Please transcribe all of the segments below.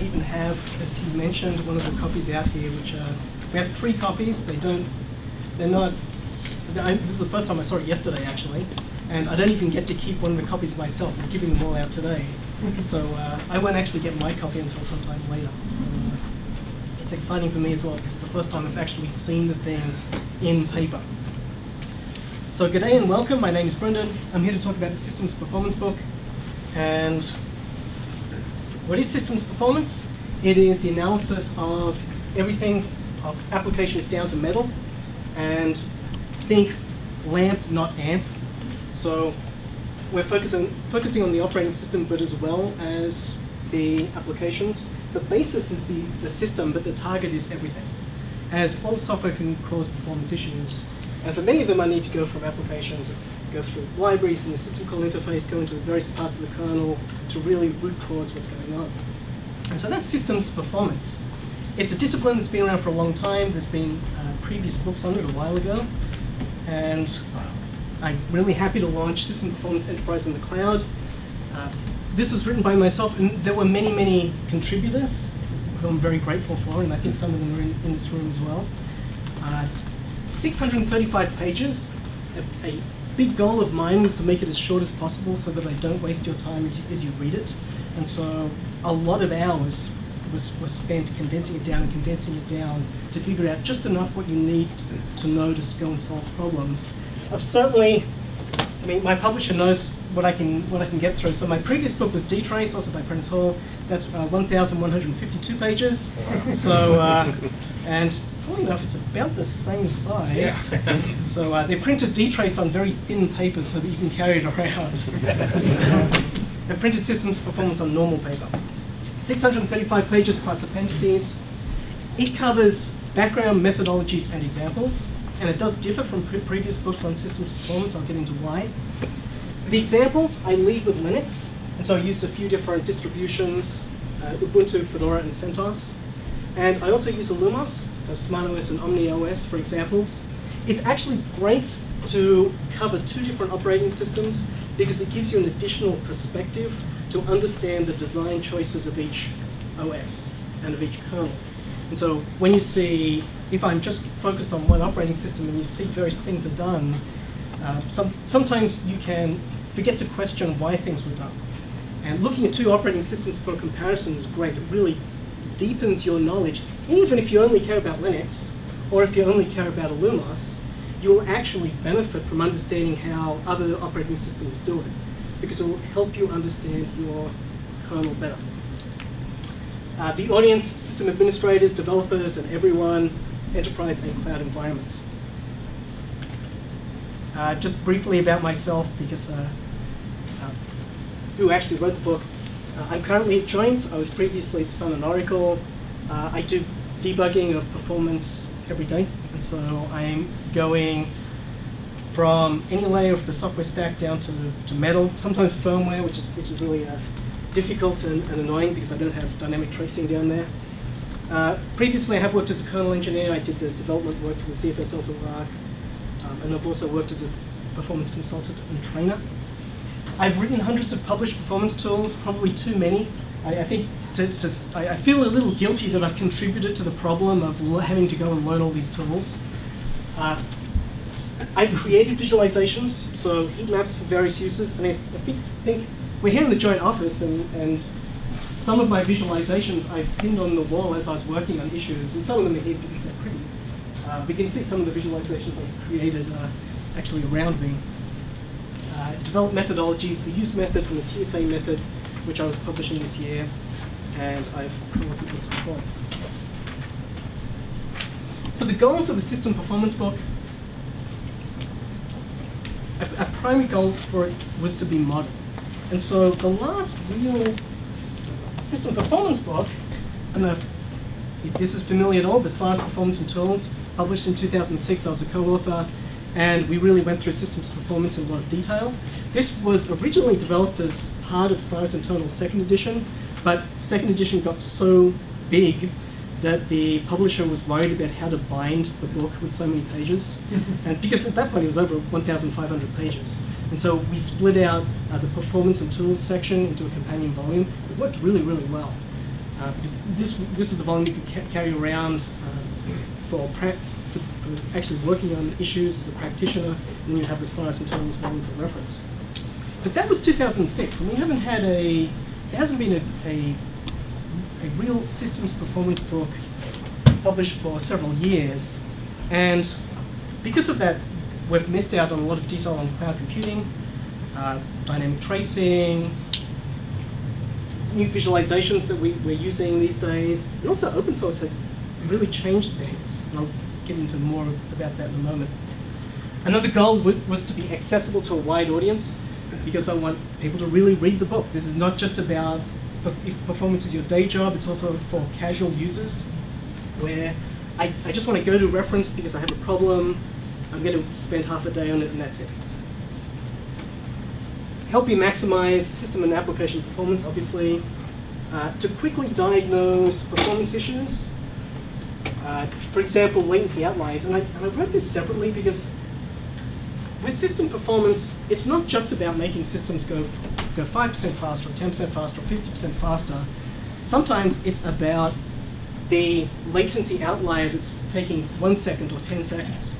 Even have, as he mentioned, one of the copies out here, which uh, we have three copies. They don't, they're not, I, this is the first time I saw it yesterday actually, and I don't even get to keep one of the copies myself. I'm giving them all out today. so uh, I won't actually get my copy until sometime later. So uh, it's exciting for me as well because it's the first time I've actually seen the thing in paper. So good day and welcome. My name is Brendan. I'm here to talk about the Systems Performance book. And what is systems performance? It is the analysis of everything, of applications down to metal, and think lamp, not amp. So we're focusing, focusing on the operating system, but as well as the applications. The basis is the, the system, but the target is everything. As all software can cause performance issues, and for many of them, I need to go from applications, go through libraries and the system call interface, go into various parts of the kernel to really root cause what's going on. And so that's systems performance. It's a discipline that's been around for a long time. There's been uh, previous books on it a while ago. And I'm really happy to launch System Performance Enterprise in the Cloud. Uh, this was written by myself, and there were many, many contributors who I'm very grateful for, and I think some of them are in, in this room as well. Uh, 635 pages. A, a, big goal of mine was to make it as short as possible so that I don't waste your time as, as you read it. And so a lot of hours was, was spent condensing it down and condensing it down to figure out just enough what you need to, to know to go and solve problems. I've certainly, I mean, my publisher knows what I can what I can get through. So my previous book was DTrace, also by Prentice Hall. That's uh, 1,152 pages. So, uh, and funny enough, it's about the same size. Yeah. so uh, they printed DTrace on very thin paper so that you can carry it around. they printed systems performance on normal paper. 635 pages plus appendices. It covers background methodologies and examples, and it does differ from pre previous books on systems performance. I'll get into why. The examples, I lead with Linux, and so I used a few different distributions, uh, Ubuntu, Fedora, and CentOS. And I also use Illumos, so SmartOS and OmniOS for examples. It's actually great to cover two different operating systems because it gives you an additional perspective to understand the design choices of each OS and of each kernel. And so when you see, if I'm just focused on one operating system and you see various things are done, uh, some, sometimes you can forget to question why things were done. And looking at two operating systems for comparison is great. It really deepens your knowledge, even if you only care about Linux, or if you only care about Illumos, you'll actually benefit from understanding how other operating systems do it, because it will help you understand your kernel better. Uh, the audience, system administrators, developers, and everyone, enterprise and cloud environments. Uh, just briefly about myself, because uh, uh who actually wrote the book, I'm currently at Joyent. I was previously at Sun and Oracle. Uh, I do debugging of performance every day. And so I'm going from any layer of the software stack down to, to metal, sometimes firmware, which is, which is really uh, difficult and, and, annoying because I don't have dynamic tracing down there. Uh, previously, I have worked as a kernel engineer. I did the development work for the CFS Alto Arc, um, and I've also worked as a performance consultant and trainer. I've written hundreds of published performance tools, probably too many. I, I think to, to, I, I, feel a little guilty that I've contributed to the problem of having to go and learn all these tools. Uh, I've created visualizations, so heat maps for various uses, and I, I think, think, we're here in the Joyent office, and, and some of my visualizations I've pinned on the wall as I was working on issues, and some of them are here because they're pretty. Uh, we can see some of the visualizations I've created uh, actually around me uh, developed methodologies, the use method and the TSA method, which I was publishing this year, and I've co-authored books before. So the goals of the system performance book, a, a primary goal for it was to be modern. And so the last real system performance book, I don't know if, this is familiar at all, but Solaris Performance and Tools, published in 2006, I was a co-author, and we really went through systems performance in a lot of detail. This was originally developed as part of Solaris Internal second edition, but second edition got so big that the publisher was worried about how to bind the book with so many pages. and because at that point it was over 1,500 pages. And so we split out uh, the performance and tools section into a companion volume. It worked really, really well. Uh, because this, this is the volume you could ca- carry around uh, for, for actually working on issues as a practitioner, and you have the Solaris Internals volume for reference. But that was 2006, and we haven't had a, there hasn't been a, a, a real systems performance book published for several years. And because of that, we've missed out on a lot of detail on cloud computing, uh, dynamic tracing, new visualizations that we, we're using these days. And also open source has really changed things. And I'll get into more about that in a moment. Another goal was to be accessible to a wide audience because I want people to really read the book. This is not just about if performance is your day job, it's also for casual users where I, I just want to go to reference because I have a problem, I'm going to spend half a day on it and that's it. Help you maximize system and application performance, obviously. Uh, to quickly diagnose performance issues. Uh, for example, latency outliers. And I, and I wrote this separately because with system performance, it's not just about making systems go go 5% faster, or 10% faster, or 50% faster. Sometimes it's about the latency outlier that's taking one second or 10 seconds.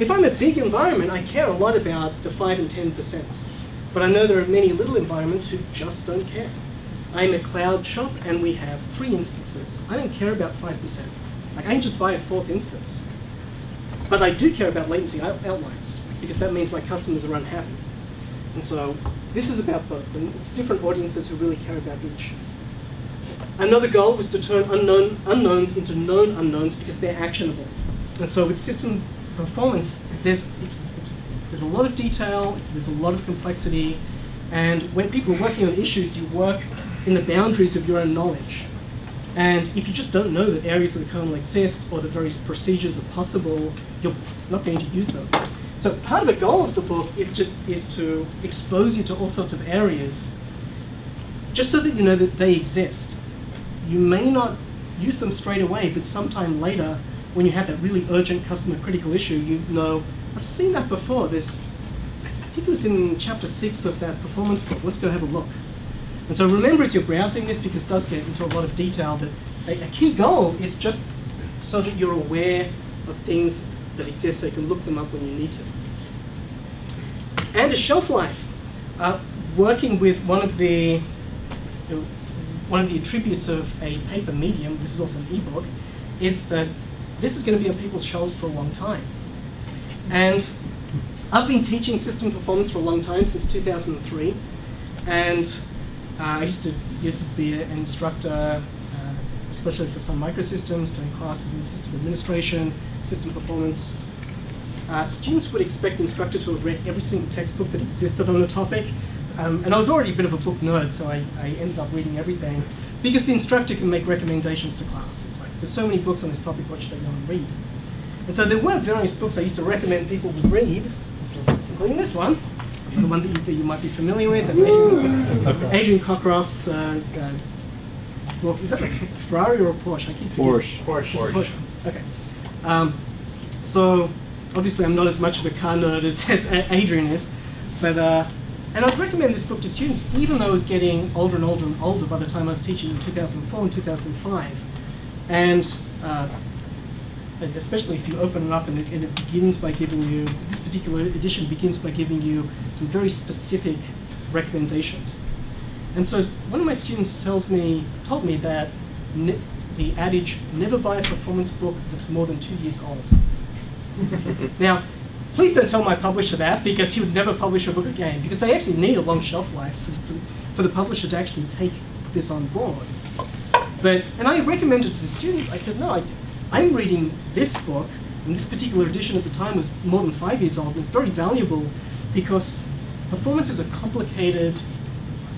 If I'm a big environment, I care a lot about the 5 and 10%. But I know there are many little environments who just don't care. I'm a cloud shop and we have three instances. I don't care about 5%. Like I can just buy a fourth instance. But I do care about latency out outliers because that means my customers are unhappy. And so this is about both, and it's different audiences who really care about each. Another goal was to turn unknown unknowns into known unknowns because they're actionable. And so with system performance, there's, it's, it's, there's a lot of detail, there's a lot of complexity, and when people are working on issues, you work in the boundaries of your own knowledge. And if you just don't know that areas of the kernel exist or that various procedures are possible, you're not going to use them. So part of the goal of the book is to, is to expose you to all sorts of areas just so that you know that they exist. You may not use them straight away, but sometime later, when you have that really urgent customer critical issue, you know, I've seen that before. There's, I think it was in chapter six of that performance book. Let's go have a look. And so remember as you're browsing this, because it does get into a lot of detail, that a, a key goal is just so that you're aware of things that exist so you can look them up when you need to. And a shelf life. Uh, working with one of the one of the attributes of a paper medium, this is also an ebook, is that this is going to be on people's shelves for a long time. And I've been teaching system performance for a long time, since 2003, and I used to used to be an instructor, uh, especially for Sun Microsystems, doing classes in system administration, system performance. Uh, students would expect the instructor to have read every single textbook that existed on the topic, um, and I was already a bit of a book nerd, so I, I ended up reading everything because the instructor can make recommendations to class. It's like, there's so many books on this topic, what should I go and read? And so there were various books I used to recommend people would read, including this one, the one that you, that you might be familiar with. That's Adrian, Adrian Cockcroft's uh, uh, book. Is that a Ferrari or a Porsche? I keep forgetting. Porsche. Porsche. It's Porsche. Okay. Um, so obviously I'm not as much of a car nerd as, as Adrian is, but uh, and I'd recommend this book to students, even though it was getting older and older and older by the time I was teaching in 2004 and 2005. And uh, especially if you open it up and it, and it, begins by giving you, this particular edition begins by giving you some very specific recommendations. And so one of my students tells me, told me that the adage, never buy a performance book that's more than two years old. now, please don't tell my publisher that because he would never publish a book again because they actually need a long shelf life for, for, for the publisher to actually take this on board. But, and I recommended to the students, I said, no, I, I'm reading this book, and this particular edition at the time was more than five years old, and it's very valuable because performance is a complicated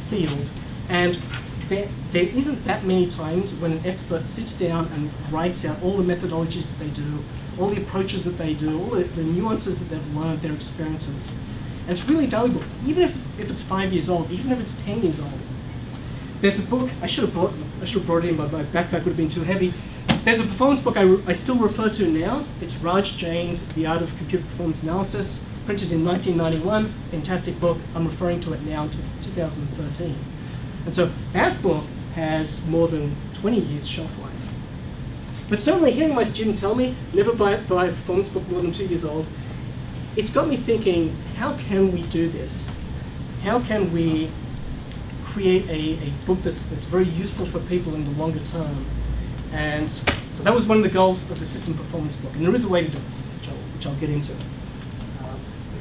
field, and there, there isn't that many times when an expert sits down and writes out all the methodologies that they do, all the approaches that they do, all the, the nuances that they've learned, their experiences. And it's really valuable, even if, if it's five years old, even if it's 10 years old. There's a book, I should have brought, I should have brought it in, but my backpack would have been too heavy. There's a performance book I, I still refer to now. It's Raj Jain's The Art of Computer Performance Analysis, printed in 1991. Fantastic book. I'm referring to it now in 2013. And so that book has more than 20 years shelf life. But certainly hearing my student tell me, never buy, buy a performance book more than two years old, it's got me thinking, how can we do this? How can we create a, a book that's, that's very useful for people in the longer term? And so that was one of the goals of the system performance book. And there is a way to do it, which I'll, which I'll get into. Uh,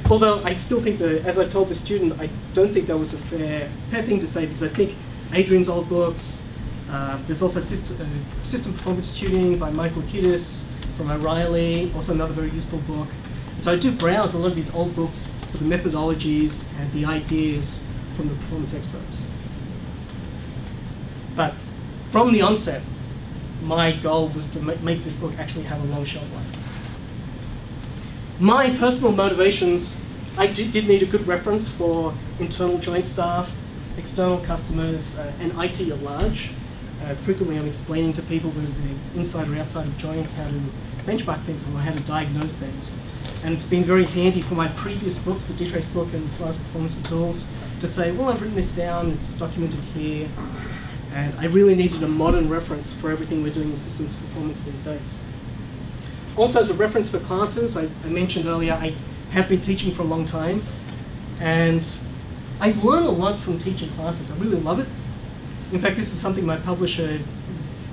although I still think that, as I told the student, I don't think that was a fair, fair thing to say because I think Adrian's old books, uh, there's also system, uh, system, Performance Tuning by Michael Loukides from O'Reilly, also another very useful book. And so I do browse a lot of these old books for the methodologies and the ideas from the performance experts. But from the onset, my goal was to make, this book actually have a long shelf life. My personal motivations, I did, need a good reference for internal Joyent staff, external customers, uh, and IT at large. Uh, frequently I'm explaining to people the, the inside or outside of Joyent how to benchmark things and how to diagnose things. And it's been very handy for my previous books, the DTrace book and Solaris Performance and Tools, to say, well, I've written this down, it's documented here, and I really needed a modern reference for everything we're doing in systems performance these days. Also, as a reference for classes, I, I mentioned earlier, I have been teaching for a long time, and I learn a lot from teaching classes. I really love it. In fact, this is something my publisher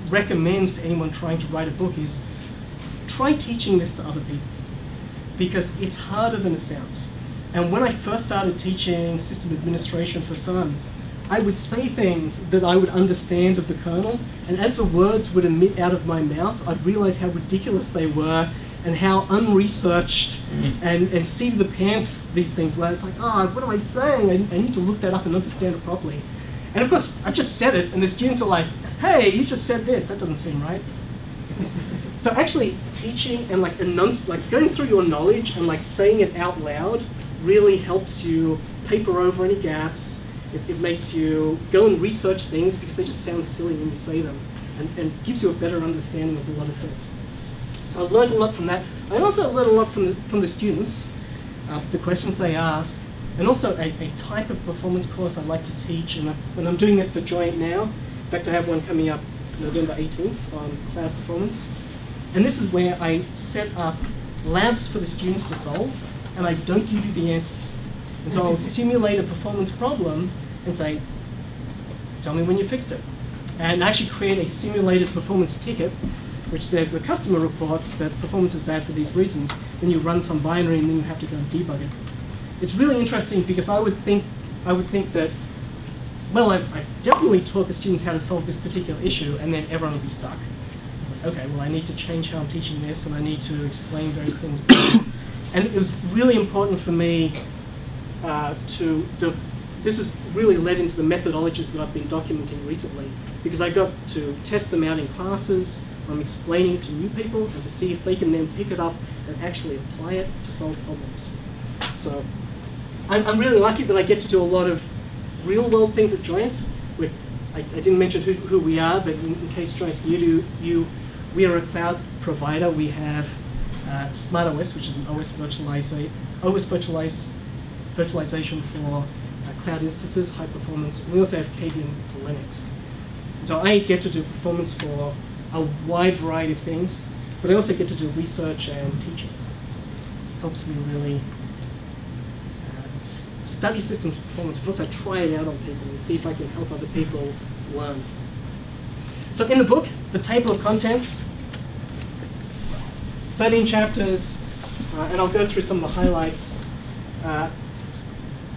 recommends to anyone trying to write a book is try teaching this to other people because it's harder than it sounds. And when I first started teaching system administration for Sun, I would say things that I would understand of the kernel, and as the words would emit out of my mouth, I'd realize how ridiculous they were and how unresearched mm-hmm. and, and see the pants these things were. It's like, oh, what am I saying? I, I need to look that up and understand it properly. And of course, I've just said it, and the students are like, hey, you just said this. That doesn't seem right. so actually, teaching and like enunci- like going through your knowledge and like saying it out loud really helps you paper over any gaps. It, it makes you go and research things because they just sound silly when you say them, and, and gives you a better understanding of a lot of things. So I learned a lot from that. I also learned a lot from the, from the students, uh, the questions they ask, and also a, a, type of performance course I like to teach. And, I, and I'm doing this for Joyent now. In fact, I have one coming up November 18th on cloud performance. And this is where I set up labs for the students to solve, and I don't give you the answers. And so I'll simulate a performance problem and say, tell me when you fixed it. And actually create a simulated performance ticket which says the customer reports that performance is bad for these reasons. Then you run some binary and then you have to go and debug it it's really interesting because I would think I would think that well, I've, I've, definitely taught the students how to solve this particular issue, and then everyone will be stuck. Like, okay, well, I need to change how I'm teaching this, and I need to explain various things. and it was really important for me uh, to, this has really led into the methodologies that I've been documenting recently, because I got to test them out in classes, I'm explaining it to new people, and to see if they can then pick it up and actually apply it to solve problems. So I'm, I'm really lucky that I get to do a lot of real world things at Joyent. I, I, didn't mention who, who we are, but in, in case Joyent's new to you, we are a cloud provider. We have uh, SmartOS, which is an OS, virtualiza OS virtualize, virtualization for uh, cloud instances, high performance. We also have KVM for Linux. So I get to do performance for a wide variety of things, but I also get to do research and teaching. So it helps me really study systems performance, but also try it out on people and see if I can help other people learn. So in the book, the table of contents, 13 chapters, uh, and I'll go through some of the highlights. Uh,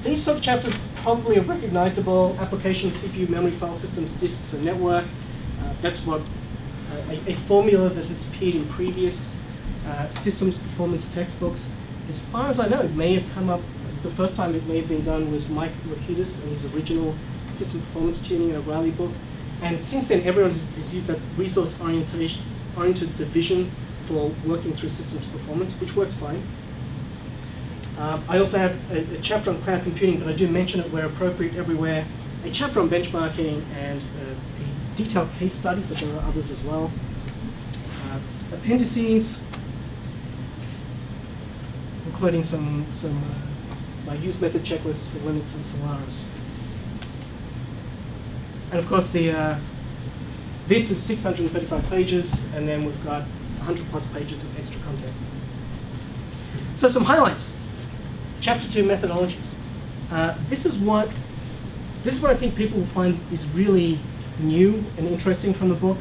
these sort of chapters probably are recognizable, applications, CPU, memory, file systems, disks, and network. Uh, that's what uh, a, a, formula that has appeared in previous uh, systems performance textbooks. As far as I know, it may have come up the first time it may have been done was Mike Loukides and his original system performance tuning in O'Reilly book. And since then, everyone has, has used that resource orientation, oriented division for working through systems performance, which works fine. Uh, I also have a, a, chapter on cloud computing, but I do mention it where appropriate everywhere. A chapter on benchmarking and uh, a detailed case study, but there are others as well. Uh, appendices, including some, some uh, my use method checklist for Linux and Solaris. And of course, the, uh, this is 635 pages, and then we've got 100 plus pages of extra content. So some highlights. Chapter two, methodologies. Uh, this is what this is what I think people will find is really new and interesting from the book.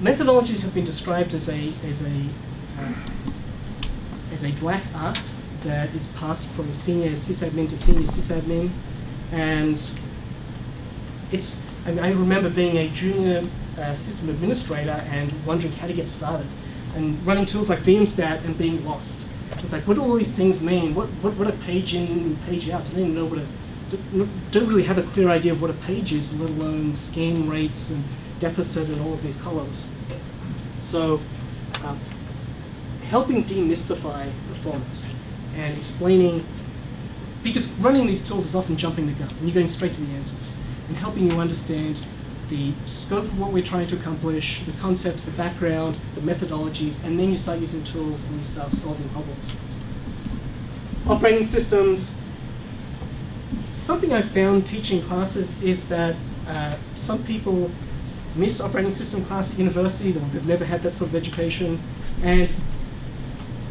Methodologies have been described as a as a uh, as a black art that is passed from senior sysadmin to senior sysadmin, and it's. I, mean, I remember being a junior uh, system administrator and wondering how to get started, and running tools like VMstat and being lost. It's like, what do all these things mean? What what what a page in page out? I didn't even know what a don't really have a clear idea of what a page is, let alone scan rates and deficit and all of these columns. So um, helping demystify performance and explaining, because running these tools is often jumping the gun, and you're going straight to the answers, and helping you understand the scope of what we're trying to accomplish, the concepts, the background, the methodologies, and then you start using tools and you start solving problems. Operating systems, something I've found teaching classes is that uh, some people miss operating system class at university, they've never had that sort of education, and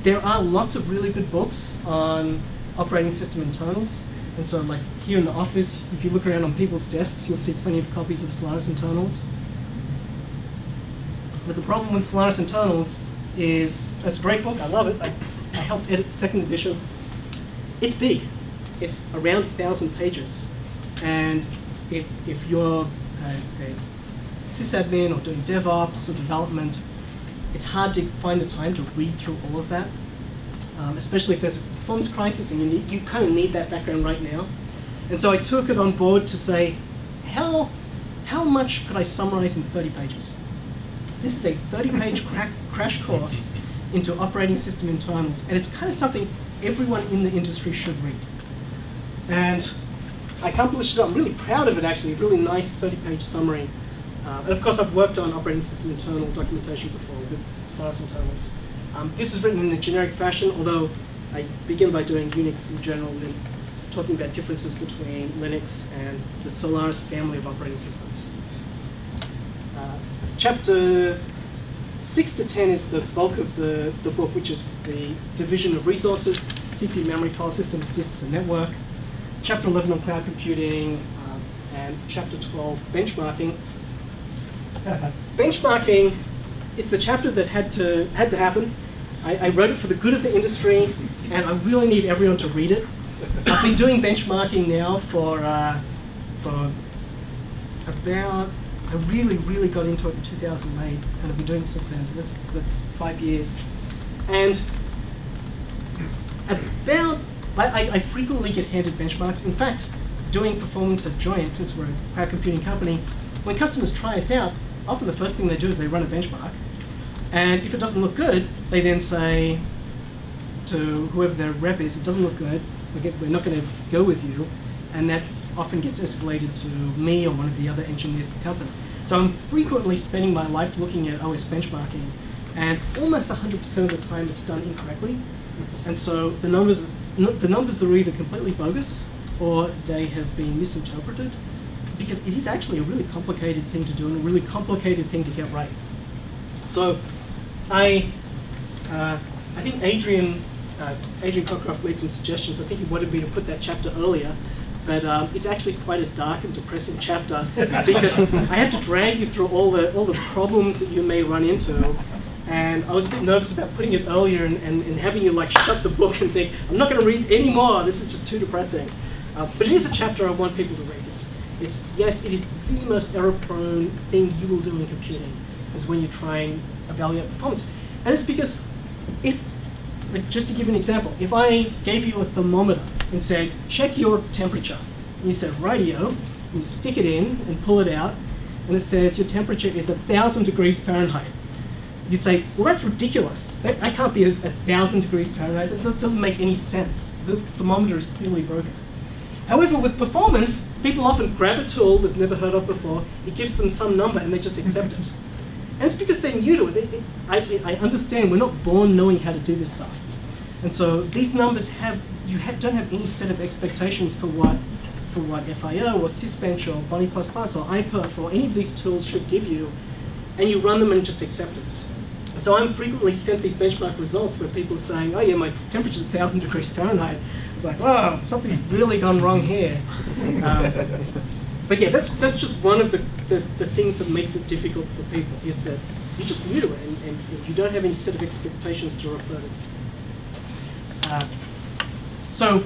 there are lots of really good books on operating system internals. And so like here in the office, if you look around on people's desks, you'll see plenty of copies of Solaris internals. But the problem with Solaris internals is, it's a great book, I love it. I, I helped edit the second edition. It's big it's around a thousand pages. And if, if you're a, a sysadmin or doing DevOps or development, it's hard to find the time to read through all of that, um, especially if there's performance crisis and you, need, you kind of need that background right now. And so I took it on board to say, how, how much could I summarize in 30 pages? This is a 30-page crash course into operating system internals, and it's kind of something everyone in the industry should read. And I accomplished it. I'm really proud of it, actually. A really nice 30-page summary. Uh, and of course, I've worked on operating system internal documentation before with Solaris internals. Um, this is written in a generic fashion, although I begin by doing Unix in general and then talking about differences between Linux and the Solaris family of operating systems. Uh, chapter 6 to 10 is the bulk of the, the book, which is the division of resources, CPU, memory, file systems, disks, and network. Chapter 11 on cloud computing, um, and Chapter 12, benchmarking. benchmarking, it's the chapter that had to, had to happen. I, I wrote it for the good of the industry, and I really need everyone to read it. I've been doing benchmarking now for, uh, for about, I really, really got into it in 2008, and I've been doing it since then, so that's, that's five years. And about I, I, frequently get handed benchmarks. In fact, doing performance at Joyent, since we're a cloud computing company, when customers try us out, often the first thing they do is they run a benchmark. And if it doesn't look good, they then say to whoever their rep is, it doesn't look good, we're not going to go with you. And that often gets escalated to me or one of the other engineers at the company. So I'm frequently spending my life looking at OS benchmarking, and almost 100% of the time it's done incorrectly. And so the numbers the numbers are either completely bogus or they have been misinterpreted because it is actually a really complicated thing to do and a really complicated thing to get right. So I, uh, I think Adrian, uh, Adrian Cockcroft made some suggestions. I think he wanted me to put that chapter earlier, but um, it's actually quite a dark and depressing chapter because I have to drag you through all the, all the problems that you may run into and I was a bit nervous about putting it earlier and, and, and having you like shut the book and think, I'm not going to read any more, this is just too depressing. Uh, but it is a chapter I want people to read. It's, it's, yes, it is the most error-prone thing you will do in computing, is when you try and evaluate performance. And it's because if, just to give an example, if I gave you a thermometer and said, check your temperature, and you said, radio, you stick it in and pull it out, and it says your temperature is 1,000 degrees Fahrenheit you'd say, well, that's ridiculous. That, that can't be a, a, thousand degrees Fahrenheit. That doesn't make any sense. The thermometer is clearly broken. However, with performance, people often grab a tool they've never heard of before, it gives them some number, and they just accept it. And it's because they're new to it. it, it I, I, understand we're not born knowing how to do this stuff. And so these numbers have, you ha don't have any set of expectations for what, for what FIO or Sysbench or Bonnie++ Plus or iPerf or any of these tools should give you, and you run them and just accept it. So I'm frequently sent these benchmark results where people are saying, oh yeah, my temperature's 1,000 degrees Fahrenheit. It's like, oh, something's really gone wrong here. Um, but yeah, that's, that's just one of the, the, the, things that makes it difficult for people, is that you're just new to it and, and you don't have any set of expectations to refer to. Uh, so,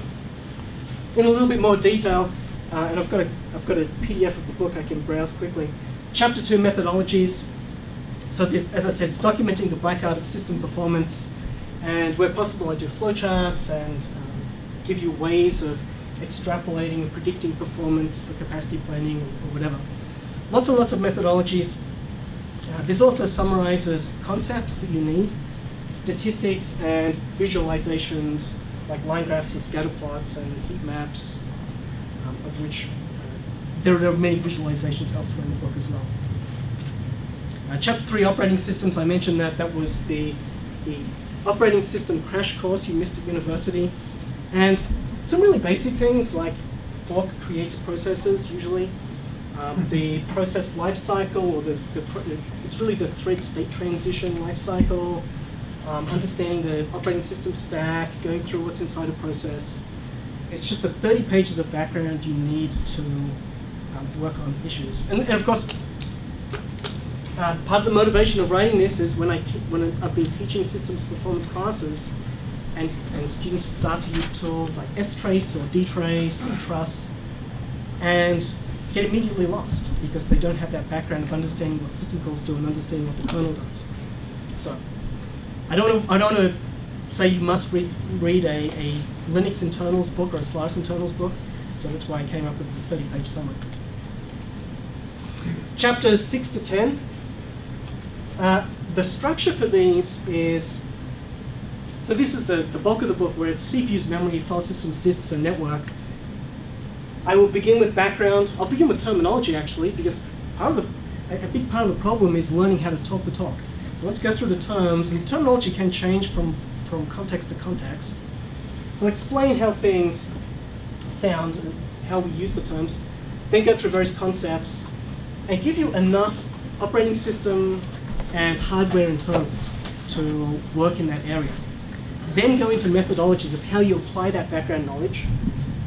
in a little bit more detail, uh, and I've got, a, I've got a PDF of the book I can browse quickly. Chapter 2, Methodologies. So this, as I said, it's documenting the black art of system performance, and where possible I do flowcharts and um, give you ways of extrapolating and predicting performance for capacity planning or whatever. Lots and lots of methodologies. Uh, this also summarizes concepts that you need, statistics and visualizations like line graphs and scatter plots and heat maps, um, of which uh, there are many visualizations elsewhere in the book as well. Uh, chapter 3, Operating Systems, I mentioned that that was the, the operating system crash course you missed at university. And some really basic things like fork creates processes usually. Um, the process life cycle, or the, the it's really the thread state transition lifecycle, um, understanding the operating system stack, going through what's inside a process. It's just the 30 pages of background you need to um, work on issues. And, and of course, uh, part of the motivation of writing this is when, I when I've been teaching systems performance classes, and, and students start to use tools like strace or dtrace or truss, and get immediately lost because they don't have that background of understanding what system calls do and understanding what the kernel does. So I don't I don't want to say you must read, read a, a Linux internals book or a Solaris internals book, so that's why I came up with the 30-page summary. Chapters 6 to 10. Uh, the structure for these is, so this is the, the bulk of the book where it's CPUs, memory, file systems, disks, and network. I will begin with background. I'll begin with terminology actually, because part of the, a, a big part of the problem is learning how to talk the talk. Let's go through the terms, and terminology can change from, from context to context. So I'll explain how things sound and how we use the terms, then go through various concepts, and give you enough operating system and hardware internals to work in that area. Then go into methodologies of how you apply that background knowledge.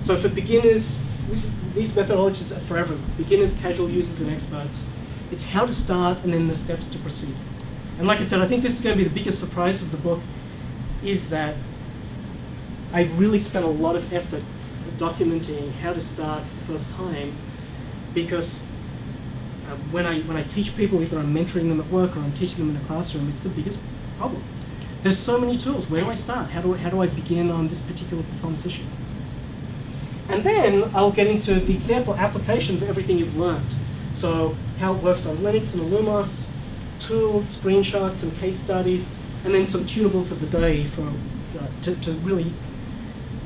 So for beginners, this, these methodologies are for everyone, beginners, casual users, and experts. It's how to start and then the steps to proceed. And like I said, I think this is going to be the biggest surprise of the book, is that I've really spent a lot of effort documenting how to start for the first time, because uh, when I when I teach people, either I'm mentoring them at work or I'm teaching them in a classroom, it's the biggest problem. There's so many tools. Where do I start? How do I, how do I begin on this particular performance issue? And then I'll get into the example application of everything you've learned. So how it works on Linux and Illumos, tools, screenshots, and case studies, and then some tunables of the day for, uh, to, to really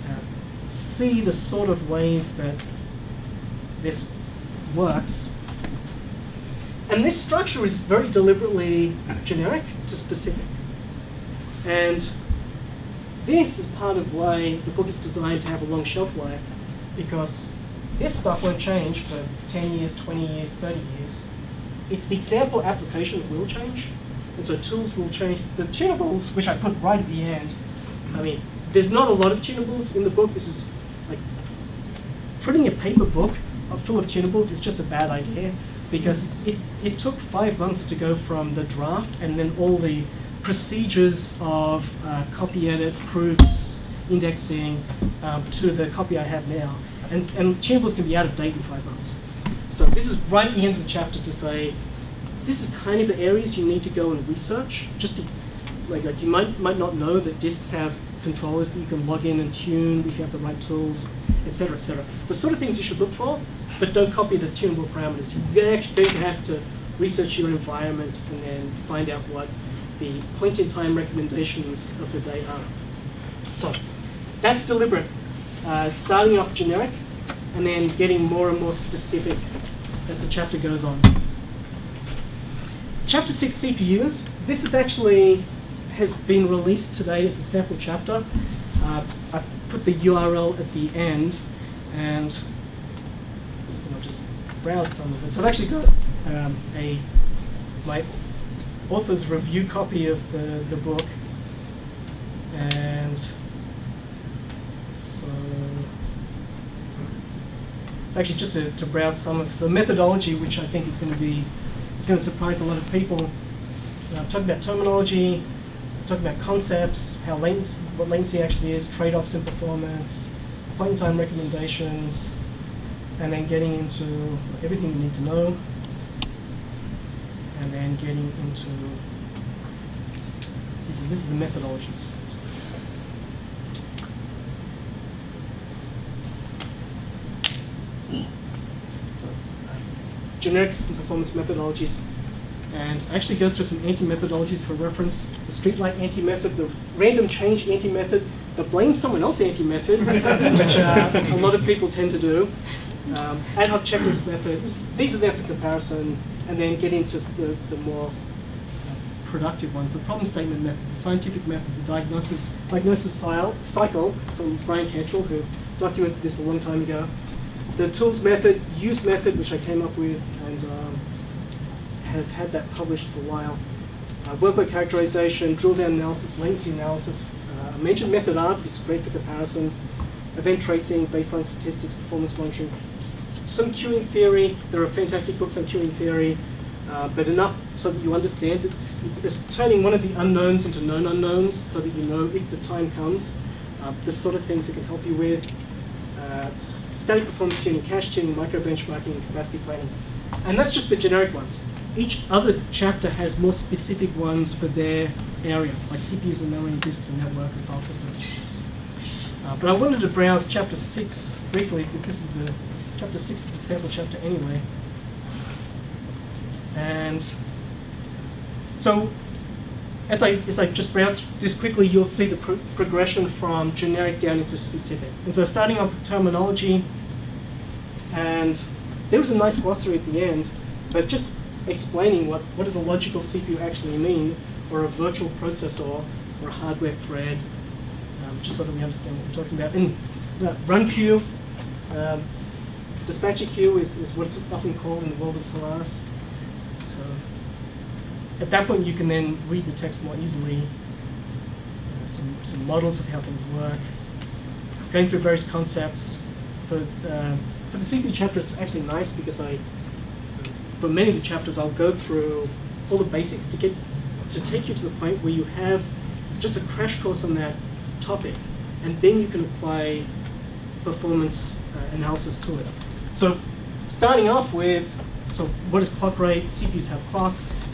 uh, see the sort of ways that this works. And this structure is very deliberately generic to specific. And this is part of why the book is designed to have a long shelf life, because this stuff won't change for 10 years, 20 years, 30 years it's the example application that will change. And so tools will change. The tunables, which I put right at the end, I mean, there's not a lot of tunables in the book. This is like putting a paper book full of tunables is just a bad idea because it, it took five months to go from the draft and then all the procedures of uh, copy edit, proofs, indexing um, to the copy I have now. And, and tunables can be out of date in five months. This is right at the end of the chapter to say, this is kind of the areas you need to go and research, just to, like, like you might, might not know that disks have controllers that you can log in and tune if you have the right tools, etc., etc. The sort of things you should look for, but don't copy the tunable parameters. You're actually going to have to research your environment and then find out what the point-in-time recommendations of the day are. So that's deliberate. Uh, starting off generic and then getting more and more specific as the chapter goes on. Chapter 6 CPUs. This is actually has been released today as a sample chapter. Uh, I've put the URL at the end, and I'll just browse some of it. So I've actually got um, a my author's review copy of the, the book. And so actually just to, to browse some of the methodology, which I think is going to be is going to surprise a lot of people. Uh, talk about terminology, talk about concepts, how latency, what latency actually is, trade-offs in performance, point-in-time recommendations, and then getting into everything you need to know, and then getting into this is the methodologies. So, uh, generic system performance methodologies. And I actually go through some anti-methodologies for reference. The streetlight anti-method, the random change anti-method, the blame someone else anti-method, which uh, a lot of people tend to do. Um, ad hoc checklist method. These are there for comparison, and then get into the, the more uh, productive ones. The problem statement method, the scientific method, the diagnosis diagnosis cycle from Bryan Cantrill, who documented this a long time ago. The tools method, use method, which I came up with, and um, have had that published for a while. Uh, workload characterization, drill down analysis, latency analysis. Uh, I mentioned method R because it's great for comparison. Event tracing, baseline statistics, performance monitoring. Some queuing theory. There are fantastic books on queuing theory, uh, but enough so that you understand it. It's turning one of the unknowns into known unknowns so that you know if the time comes. Uh, the sort of things it can help you with. Uh, static performance tuning, cache tuning, micro benchmarking, and capacity planning. And that's just the generic ones each other chapter has more specific ones for their area, like CPUs and memory and disks and network and file systems. Uh, but I wanted to browse chapter six briefly because this is the chapter six is the sample chapter anyway. And so as I, as I just browse this quickly, you'll see the pro progression from generic down into specific. And so starting off with terminology, and there was a nice glossary at the end, but just explaining what, what does a logical CPU actually mean, or a virtual processor, or a hardware thread, um, just so that we understand what we're talking about. And uh, run queue, um, dispatcher queue is, is what it's often called in the world of Solaris. At that point, you can then read the text more easily. Uh, some, some models of how things work. Going through various concepts. For, uh, for the CPU chapter, it's actually nice because I for many of the chapters, I'll go through all the basics to get to take you to the point where you have just a crash course on that topic, and then you can apply performance uh, analysis to it. So, starting off with, so what is clock rate? CPUs have clocks.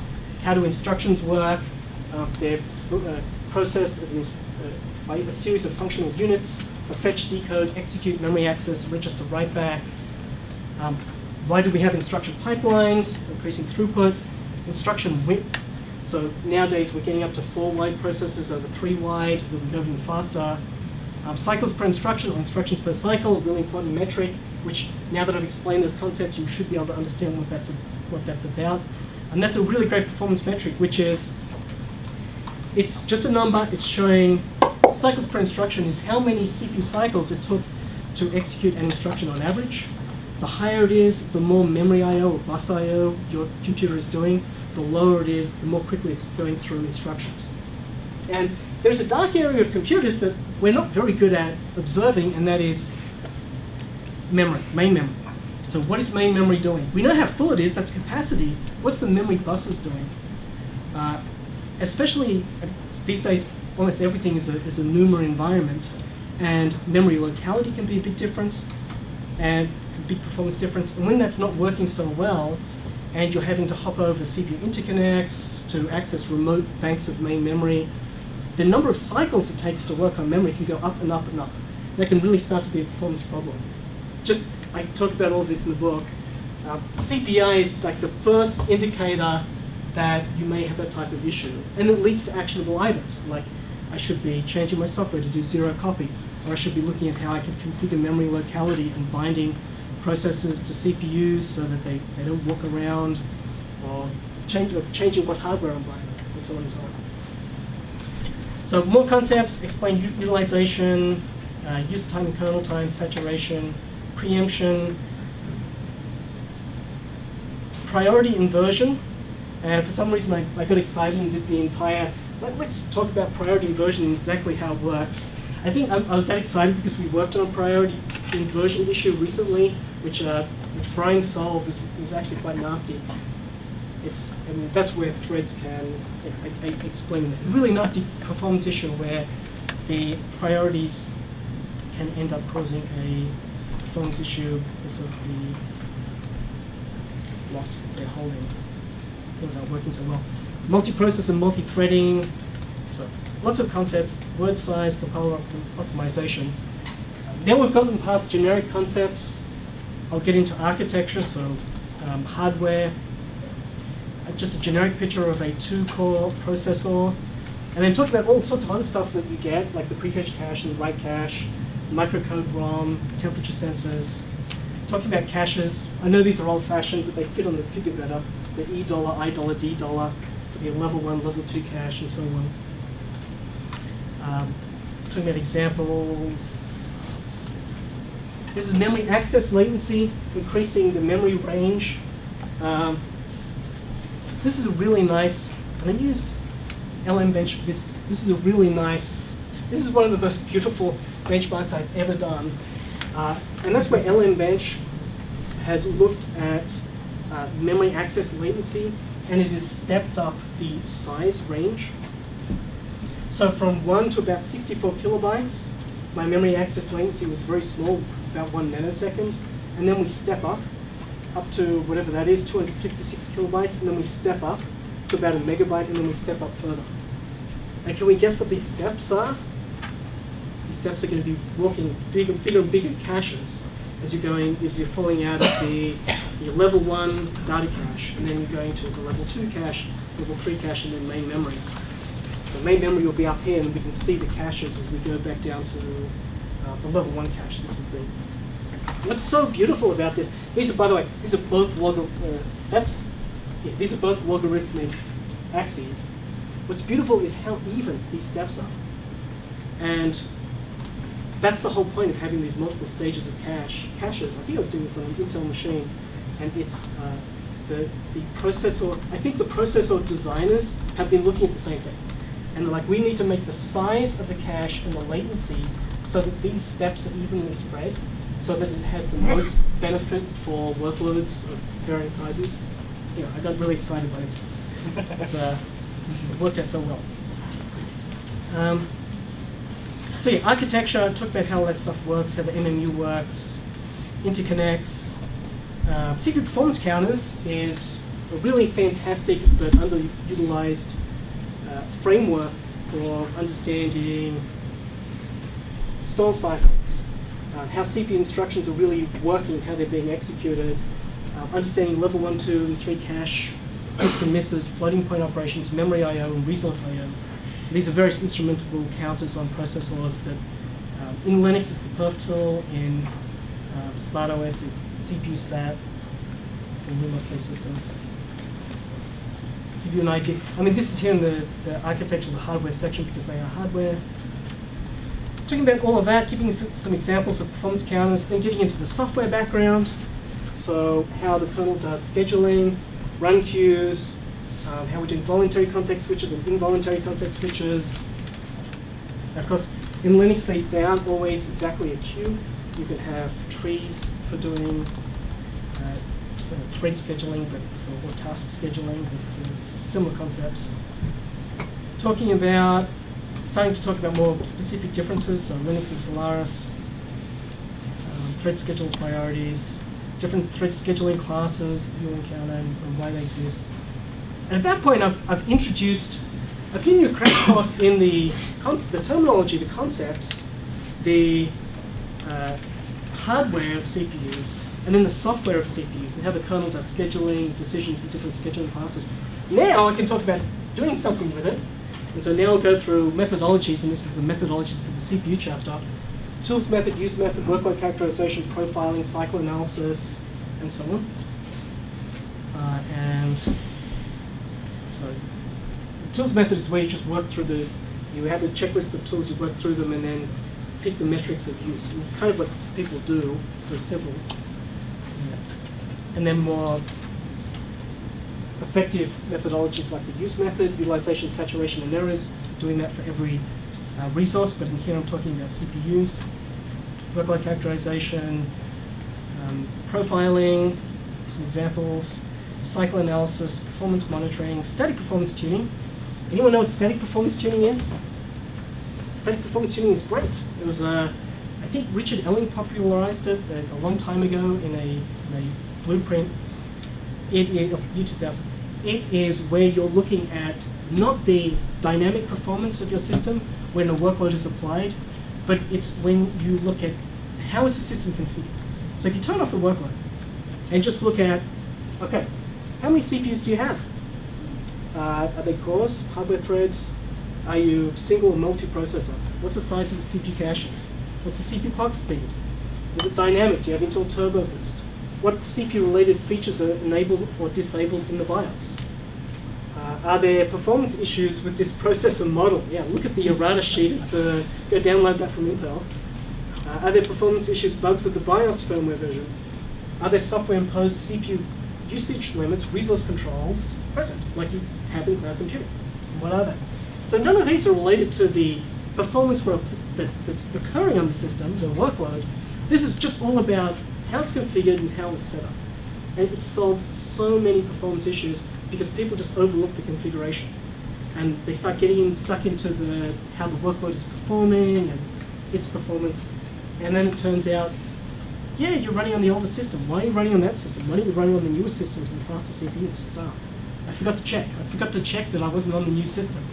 How do instructions work? Uh, they're uh, processed as uh, by a series of functional units: a fetch, decode, execute, memory access, register, write back. Um, why do we have instruction pipelines, increasing throughput, instruction width? So nowadays we're getting up to four wide processes over three wide, that we go even faster. Um, cycles per instruction or instructions per cycle, a really important metric, which now that I've explained this concept, you should be able to understand what that's, what that's about. And that's a really great performance metric, which is, it's just a number, it's showing cycles per instruction is how many CPU cycles it took to execute an instruction on average. The higher it is, the more memory I/O or bus I/O your computer is doing. The lower it is, the more quickly it's going through instructions. And there's a dark area of computers that we're not very good at observing, and that is memory, main memory. So what is main memory doing? We know how full it is, that's capacity. What's the memory buses doing? Uh, especially these days, almost everything is a, is a NUMA environment, and memory locality can be a big difference. And a big performance difference. And when that's not working so well, and you're having to hop over CPU interconnects to access remote banks of main memory, the number of cycles it takes to work on memory can go up and up and up. That can really start to be a performance problem. Just, I talk about all this in the book. Uh, CPI is like the first indicator that you may have that type of issue. And it leads to actionable items, like I should be changing my software to do zero copy, or I should be looking at how I can configure memory locality and binding processors to CPUs so that they, they don't walk around or change, changing what hardware I'm buying and so on and so on. So more concepts, explain utilization, uh, use time and kernel time, saturation, preemption, priority inversion. And for some reason, I, I got excited and did the entire. Let, us talk about priority inversion and exactly how it works. I think I, I, was that excited because we worked on a priority inversion issue recently, which, uh, which Brian solved. It was actually quite nasty. It's, I mean, that's where threads can I, I explain it. Really nasty performance issue where the priorities can end up causing a performance issue because of the blocks that they're holding. Things aren't working so well. Multiprocessor, multi-threading, so lots of concepts, word size, compiler optimization. Now we've gotten past generic concepts. I'll get into architecture, so um, hardware, uh, just a generic picture of a two-core processor, and then talk about all sorts of other stuff that you get, like the prefetch cache and the write cache, microcode ROM, temperature sensors, talking about caches. I know these are old-fashioned, but they fit on the figure better. The E dollar, I dollar, D dollar for the level one, level two cache, and so on. Um, talking about examples. This is memory access latency, increasing the memory range. Um, this is a really nice, and I used LMBench for this. This is a really nice, this is one of the most beautiful benchmarks I've ever done. Uh, and that's where LMBench has looked at uh, memory access latency, and it has stepped up the size range. So from 1 to about 64 kilobytes, my memory access latency was very small, about 1 nanosecond. And then we step up, up to whatever that is, 256 kilobytes, and then we step up to about a megabyte, and then we step up further. And can we guess what these steps are? These steps are going to be walking bigger, bigger and bigger caches as you're going, as you're falling out of the your level one data cache, and then you're going to the level two cache, level three cache, and then main memory. So main memory will be up here, and we can see the caches as we go back down to uh, the level one cache. This would be. What's so beautiful about this? These are, by the way, these are both log. Uh, that's yeah, these are both logarithmic axes. What's beautiful is how even these steps are, and that's the whole point of having these multiple stages of cache caches. I think I was doing this on an Intel machine, and it's uh, the the processor. I think the processor designers have been looking at the same thing, and they're like we need to make the size of the cache and the latency so that these steps are evenly spread, so that it has the most benefit for workloads of varying sizes. Yeah, I got really excited by this. It's uh, it worked out so well. Um, so yeah, architecture, talk about how that stuff works, how the MMU works, interconnects. Uh, CPU performance counters is a really fantastic but underutilized uh, framework for understanding stall cycles, uh, how CPU instructions are really working, how they're being executed, uh, understanding level 1, 2, and 3 cache hits and misses, floating point operations, memory I.O., and resource I.O. These are various instrumentable counters on processors that um, in Linux it's the perf tool, in um, SmartOS it's CPU stat for illumos-based systems. So, give you an idea. I mean, this is here in the, the architecture of the hardware section because they are hardware. Talking about all of that, giving some examples of performance counters, then getting into the software background. So how the kernel does scheduling, run queues, um, how we do voluntary context switches and involuntary context switches. Of course, in Linux, they, they aren't always exactly a queue. You can have trees for doing uh, thread scheduling, but it's, or task scheduling, but it's similar concepts. Talking about, starting to talk about more specific differences, so Linux and Solaris, um, thread schedule priorities, different thread scheduling classes that you'll encounter and why they exist. And at that point, I've, I've introduced, I've given you a crash course in the, the terminology, the concepts, the uh, hardware of CPUs, and then the software of CPUs, and how the kernel does scheduling, decisions in different scheduling classes. Now I can talk about doing something with it. And so now I'll go through methodologies, and this is the methodologies for the CPU chapter. Tools method, use method, workload characterization, profiling, cycle analysis, and so on. Uh, and so tools method is where you just work through the, you have a checklist of tools, you work through them and then pick the metrics of use. And it's kind of what people do, for simple. And then more effective methodologies like the use method, utilization, saturation, and errors, doing that for every uh, resource, but in here I'm talking about CPUs, workload characterization, um, profiling, some examples, cycle analysis, performance monitoring, static performance tuning. Anyone know what static performance tuning is? Static performance tuning is great. It was, uh, I think Richard Elling popularized it a, a long time ago in a, in a blueprint. It is, oh, year 2000. It is where you're looking at not the dynamic performance of your system when a workload is applied, but it's when you look at how is the system configured. So if you turn off the workload and just look at, okay, how many CPUs do you have? Uh, are they cores, hardware threads? Are you single or multi-processor? What's the size of the CPU caches? What's the CPU clock speed? Is it dynamic? Do you have Intel Turbo Boost? What CPU-related features are enabled or disabled in the BIOS? Uh, are there performance issues with this processor model? Yeah, look at the errata sheet. For, go download that from Intel. Uh, are there performance issues, bugs with the BIOS firmware version? Are there software-imposed CPU usage limits, resource controls present, like you have in cloud computing? What are they? So none of these are related to the performance that, that's occurring on the system, the workload. This is just all about how it's configured and how it's set up. And it solves so many performance issues because people just overlook the configuration. And they start getting in, stuck into the how the workload is performing and its performance. And then it turns out, yeah, you're running on the older system. Why are you running on that system? Why aren't you running on the newer systems and faster CPUs? I forgot to check. I forgot to check that I wasn't on the new system.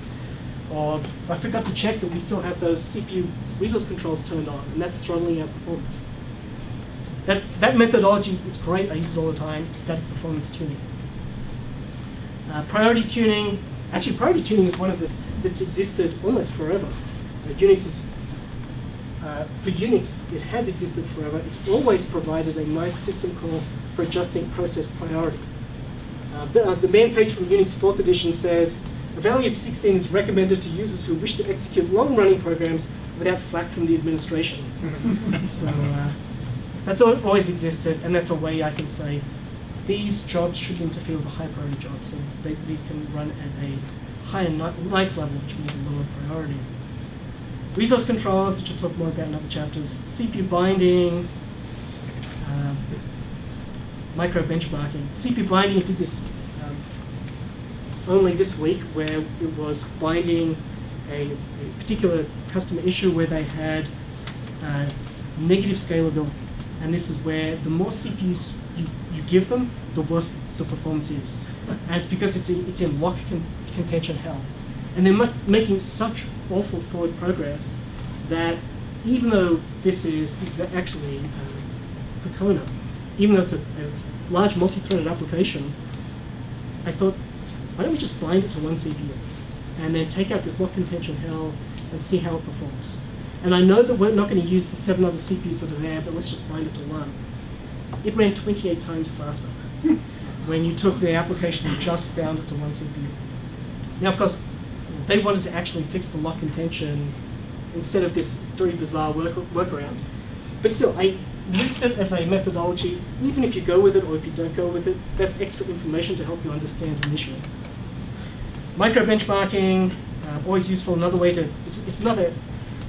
Or I forgot to check that we still have those CPU resource controls turned on, and that's throttling our performance. That, that methodology, it's great, I use it all the time, static performance tuning. Uh, priority tuning, actually priority tuning is one of the that's existed almost forever. Unix is, uh, for Unix, it has existed forever. It's always provided a nice system call for adjusting process priority. Uh, the, uh, the man page from Unix 4th edition says, a value of 16 is recommended to users who wish to execute long-running programs without flack from the administration. so uh, that's always existed, and that's a way I can say these jobs should interfere with the high priority jobs, and these, these can run at a higher nice level, which means a lower priority. Resource controls, which I'll talk more about in other chapters, CPU binding, uh, micro benchmarking. CPU binding did this um, only this week, where it was binding a, a particular customer issue where they had uh, negative scalability. And this is where the more CPUs you, you give them, the worse the performance is. And it's because it's in, it's in lock con contention hell. And they're making such awful forward progress that even though this is actually uh, Percona, even though it's a, a large multi-threaded application, I thought, why don't we just bind it to one CPU and then take out this lock contention hell and see how it performs. And I know that we're not going to use the seven other CPUs that are there, but let's just bind it to one. It ran 28 times faster when you took the application and just bound it to one CPU. Now, of course, they wanted to actually fix the lock contention instead of this very bizarre work workaround. But still, I list it as a methodology. Even if you go with it or if you don't go with it, that's extra information to help you understand initially. Micro benchmarking, uh, always useful. Another way to, it's, it's another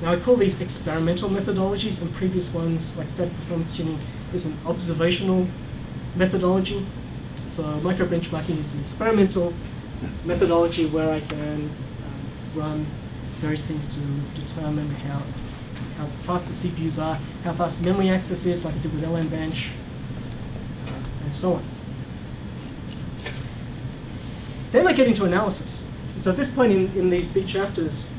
now I call these experimental methodologies and previous ones like static performance tuning is an observational methodology. So micro benchmarking is an experimental methodology where I can run various things to determine how, how fast the CPUs are, how fast memory access is, like I did with LMBench, uh, and so on. Then I get into analysis. So at this point in, in these big chapters,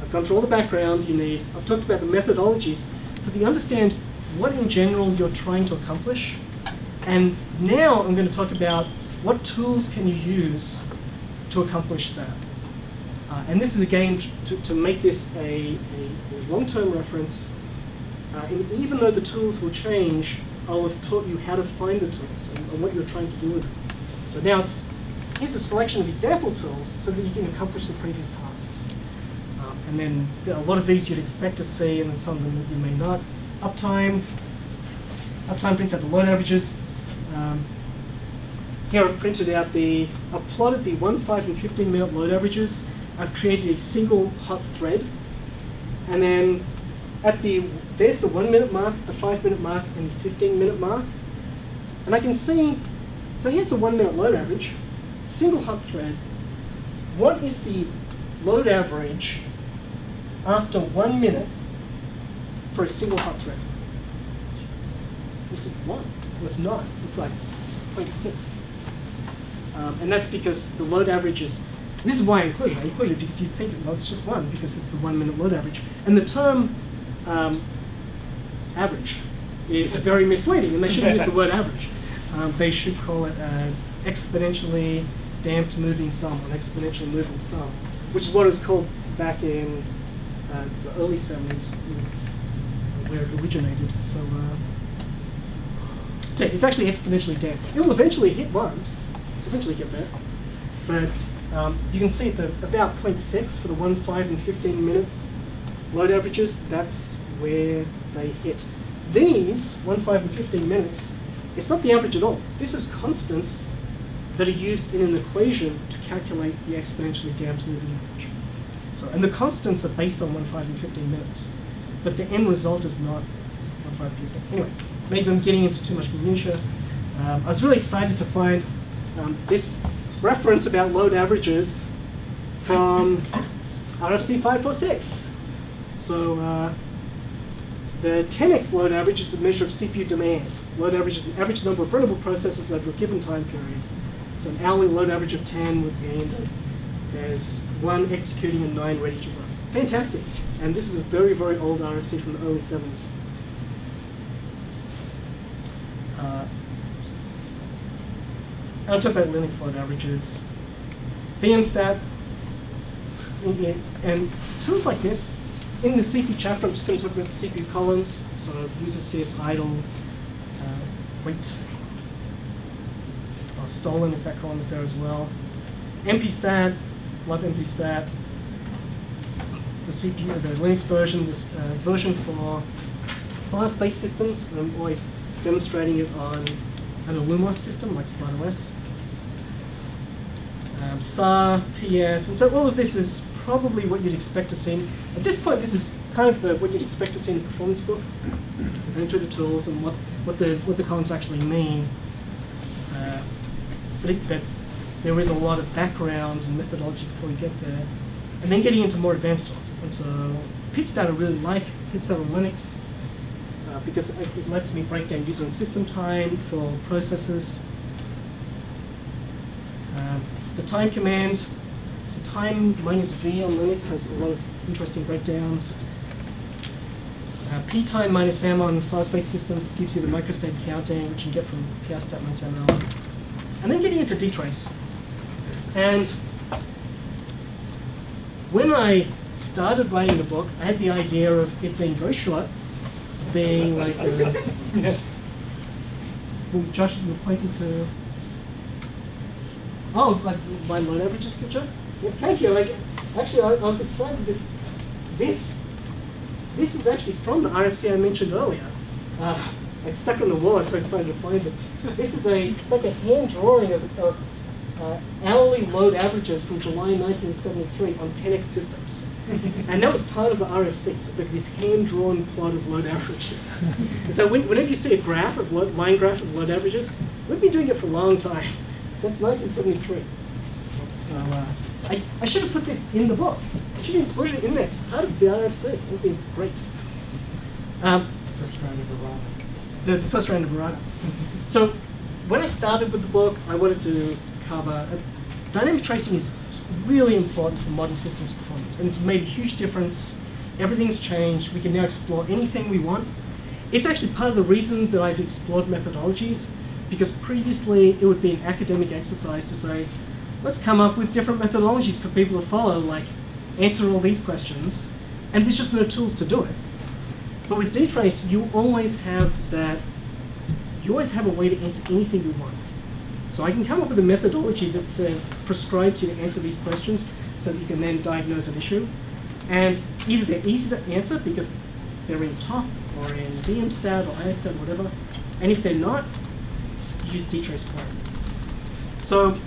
I've gone through all the background you need. I've talked about the methodologies so that you understand what in general you're trying to accomplish. And now I'm going to talk about what tools can you use to accomplish that. Uh, and this is again to, to make this a, a, a long-term reference. Uh, and even though the tools will change, I'll have taught you how to find the tools and, and what you're trying to do with them. So now it's here's a selection of example tools so that you can accomplish the previous task. And then a lot of these you'd expect to see, and then some of them you may not. Uptime, uptime prints out the load averages. Um, here I've printed out the, I've plotted the 1, 5, and 15 minute load averages. I've created a single hot thread. And then at the, there's the 1 minute mark, the 5 minute mark, and the 15 minute mark. And I can see, so here's the 1 minute load average, single hot thread. What is the load average after 1 minute for a single hot thread? We said 1. Well, it's not. It's like 0.6. Um, and that's because the load average is, this is why I included it. I included it because you think, well, it's just one, because it's the one minute load average. And the term um, average is very misleading, and they shouldn't use the word average. Um, they should call it uh, exponentially damped moving sum, or exponentially moving sum, which is what it was called back in uh, the early 70s, where it originated. So, uh, it's actually exponentially damped. It will eventually hit one, eventually get there. But um, you can see that about 0.6 for the 1, 5, and 15 minute load averages, that's where they hit. These, 1, 5, and 15 minutes, it's not the average at all. This is constants that are used in an equation to calculate the exponentially damped moving average. So, and the constants are based on 1, 5, and 15 minutes. But the end result is not 1, 5, and 15. Anyway, maybe I'm getting into too much minutia. Um, I was really excited to find um, this reference about load averages from RFC 546. So uh, the TENEX load average is a measure of CPU demand. Load average is the average number of runnable processes over a given time period. So an hourly load average of 10 would mean that there's one executing and nine ready to run. Fantastic. And this is a very, very old RFC from the early 70s. Uh, I'll talk about Linux load averages, VMstat, and tools like this. In the CPU chapter, I'm just going to talk about the CPU columns, sort of user cs idle, uh, wait, or stolen if that column is there as well. MPStat, love MPStat. The CPU, the Linux version, this uh, version for Solaris-based systems. I'm always demonstrating it on an Illumos system like SmartOS um, SAR, PS, and so all of this is probably what you'd expect to see. At this point, this is kind of the, what you'd expect to see in a performance book, going through the tools and what, what, the, what the columns actually mean. Uh, but, it, but there is a lot of background and methodology before you get there. And then getting into more advanced tools. And so PIDStat I really like, PIDStat on Linux, uh, because it, it lets me break down user and system time for processes. Um, the time command, the time minus v on Linux has a lot of interesting breakdowns. Uh, ptime minus m on Solaris-based systems gives you the microstate counting, which you can get from prstat minus ml. And then getting into dtrace. And when I started writing the book, I had the idea of it being very short, being like, uh, well, Josh, you're pointing to Oh, like my load averages picture? Yeah, thank you. Like, actually, I, I, was excited. This, this, this is actually from the RFC I mentioned earlier. Uh, it's stuck on the wall. I'm so excited to find it. This is a, it's like a hand drawing of, of uh, hourly load averages from July 1973 on TENEX systems. and that was part of the RFC, like this hand-drawn plot of load averages. and so when, whenever you see a graph of load, line graph of load averages, we've been doing it for a long time. That's 1973. So uh, I, I should have put this in the book. I should have included it in there. It's part of the RFC. It would be great. Um, first round of errata. The, the first round of errata. so when I started with the book, I wanted to cover uh, dynamic tracing is really important for modern systems performance, and it's made a huge difference. Everything's changed. We can now explore anything we want. It's actually part of the reason that I've explored methodologies because previously it would be an academic exercise to say, let's come up with different methodologies for people to follow, like answer all these questions, and there's just no tools to do it. But with dtrace, you always have that, you always have a way to answer anything you want. So I can come up with a methodology that says, prescribes you to answer these questions so that you can then diagnose an issue. And either they're easy to answer because they're in TOP or in VMstat or IStat, whatever. And if they're not, use dtrace for it. So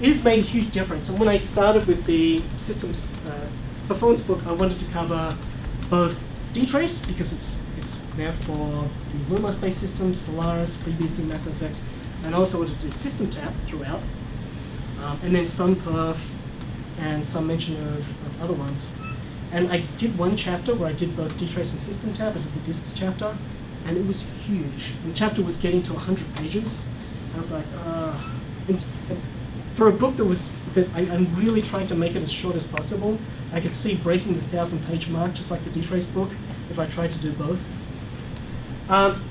it has made a huge difference. And when I started with the systems uh, performance book, I wanted to cover both dtrace because it's it's there for the illumos-based systems, Solaris, FreeBSD, MacOS X, and also wanted to do system tap throughout, um, and then SunPerf, and some mention of, of, other ones. And I did one chapter where I did both dtrace and system tap. I did the disks chapter, and it was huge. The chapter was getting to 100 pages. I was like, uh, and, and for a book that was that I, am really trying to make it as short as possible. I could see breaking the thousand page mark, just like the dtrace book, if I tried to do both. Um,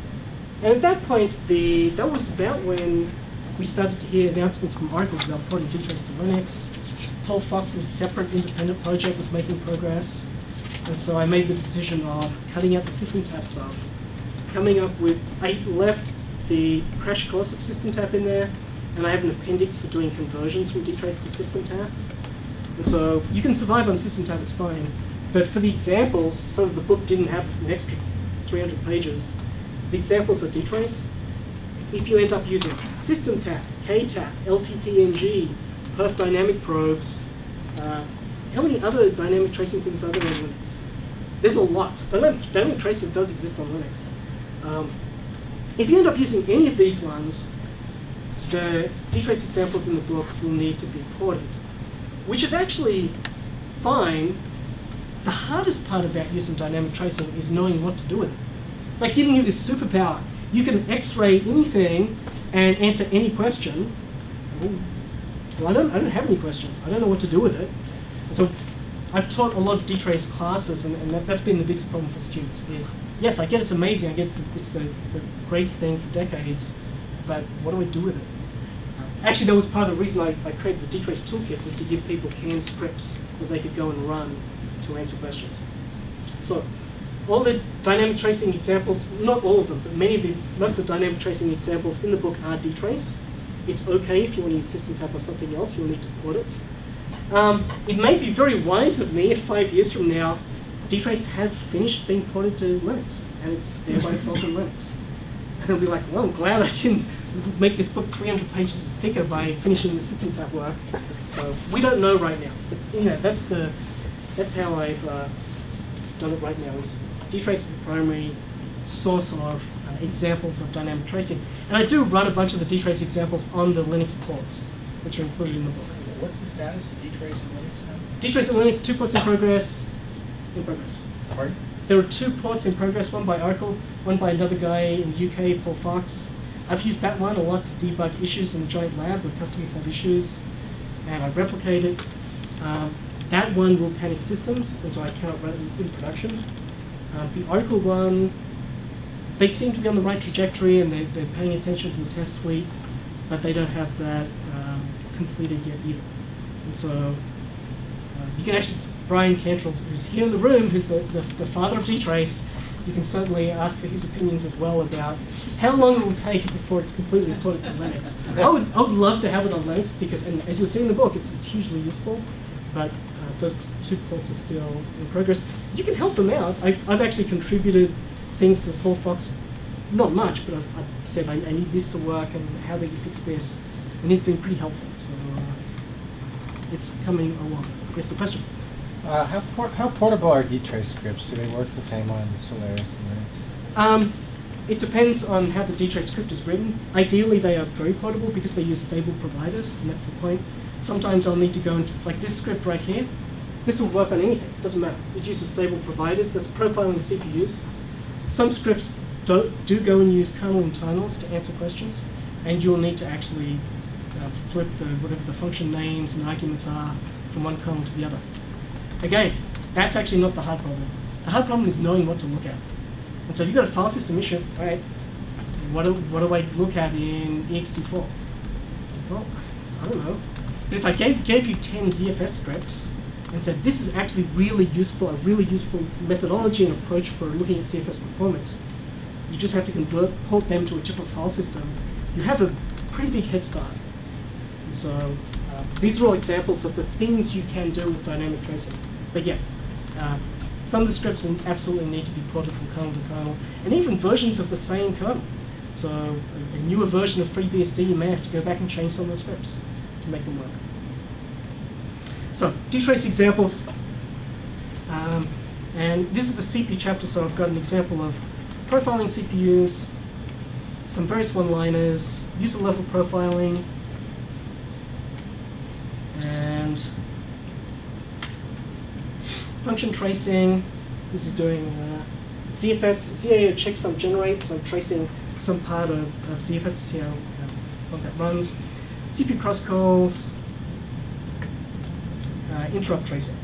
and at that point, the that was about when we started to hear announcements from Oracle about porting dtrace to Linux. Paul Fox's separate independent project was making progress. And so I made the decision of cutting out the system tap stuff, coming up with, I left the crash course of system tap in there, and I have an appendix for doing conversions from dtrace to system tap. And so you can survive on system tap, it's fine. But for the examples, so the book didn't have an extra 300 pages, the examples are dtrace. If you end up using system tap, KTAP, LTTNG, perf dynamic probes, uh, how many other dynamic tracing things are there on Linux? There's a lot. Dynamic, dynamic tracing does exist on Linux. Um, if you end up using any of these ones, the dtrace examples in the book will need to be ported, which is actually fine. The hardest part about using dynamic tracing is knowing what to do with it. It's like giving you this superpower. You can x-ray anything and answer any question. well, I don't, I don't have any questions. I don't know what to do with it. And so I've taught a lot of dtrace classes, and, and that, has been the biggest problem for students. Is yes, I get it's amazing. I get it's the, the, greatest thing for decades, but what do we do with it? Actually, that was part of the reason I, I created the dtrace toolkit was to give people canned scripts that they could go and run to answer questions. So all the dynamic tracing examples, not all of them, but many of the, most of the dynamic tracing examples in the book are dtrace. It's okay if you want to use system tap or something else, you'll need to port it. Um, it may be very wise of me if five years from now, dtrace has finished being ported to Linux, and it's there by default in Linux. And they'll be like, well, I'm glad I didn't make this book 300 pages thicker by finishing the system tap work. So we don't know right now. But you know, that's the that's how I've uh, done it right now. Is dtrace is the primary source of uh, examples of dynamic tracing. And I do run a bunch of the dtrace examples on the Linux ports, which are included in the book. What's the status of dtrace in Linux now? dtrace in Linux, two ports in progress, in progress. Pardon? There are two ports in progress, one by Oracle, one by another guy in the UK, Paul Fox. I've used that one a lot to debug issues in the Joyent lab where customers have issues, and I've replicated. Um, that one will panic systems, and so I cannot run it in production. Um, the Oracle one, they seem to be on the right trajectory and they, they're paying attention to the test suite, but they don't have that um, completed yet either. And so uh, you can actually, Bryan Cantrill, who's here in the room, who's the, the, the father of dtrace, you can certainly ask for his opinions as well about how long it will take before it's completely ported to Linux. I would, I would love to have it on Linux because, and as you'll see in the book, it's, it's hugely useful, but uh, those two ports are still in progress. You can help them out. I've, I've actually contributed things to Paul Fox, not much, but I've, I've said I, I, need this to work and how do you fix this, and he's been pretty helpful. So uh, it's coming along. Yes, the question. Uh, how, how portable are dtrace scripts? Do they work the same on Solaris and Linux? Um, it depends on how the dtrace script is written. Ideally, they are very portable because they use stable providers, and that's the point. Sometimes I'll need to go into, like this script right here, this will work on anything, it doesn't matter. It uses stable providers, that's profiling CPUs. Some scripts do, do go and use kernel internals to answer questions, and you'll need to actually uh, flip the whatever the function names and arguments are from one kernel to the other. Again, that's actually not the hard problem. The hard problem is knowing what to look at. And so if you've got a file system issue, right, what do, what do I look at in ext4? Well, I don't know. But if I gave, gave you 10 ZFS scripts and said this is actually really useful, a really useful methodology and approach for looking at ZFS performance, you just have to convert, port them to a different file system. You have a pretty big head start. And so these are all examples of the things you can do with dynamic tracing. But yeah, uh, some of the scripts will absolutely need to be ported from kernel to kernel, and even versions of the same kernel. So a, a newer version of FreeBSD, you may have to go back and change some of the scripts to make them work. So dtrace examples. Um, and this is the CPU chapter, so I've got an example of profiling CPUs, some various one-liners, user level profiling, and function tracing. This is doing uh, ZFS, ZIO checksum generate, so I'm tracing some part of, of ZFS to see how, how that runs. CPU cross calls, uh, interrupt tracing,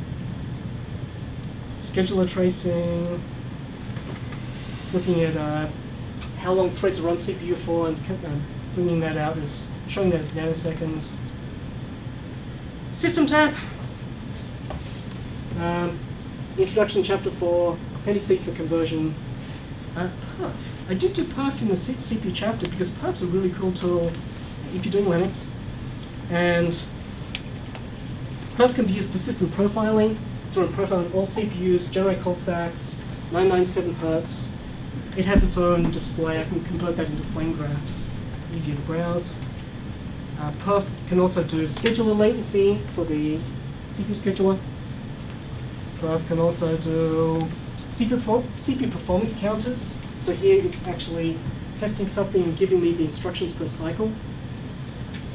scheduler tracing, looking at uh, how long threads on CPU for and uh, bringing that out as showing that as nanoseconds. System tap. Um, introduction chapter 4, appendix E for conversion. Uh, perf. I did do perf in the CPU chapter because perf's a really cool tool if you're doing Linux. And perf can be used for system profiling. So I'm profiling all CPUs, generate call stacks, 997 hertz. It has its own display. I can convert that into flame graphs. It's easier to browse. Uh, perf can also do scheduler latency for the CPU scheduler. Perf can also do CPU, CPU performance counters. So here it's actually testing something and giving me the instructions per cycle.